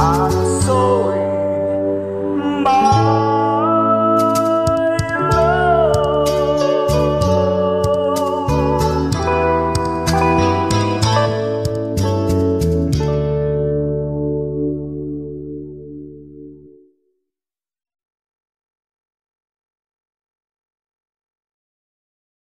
I'm sorry. Bye.